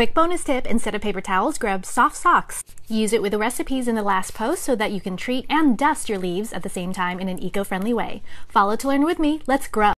Quick bonus tip instead of paper towels, grab soft socks. Use it with the recipes in the last post so that you can treat and dust your leaves at the same time in an eco friendly way. Follow to learn with me. Let's grow.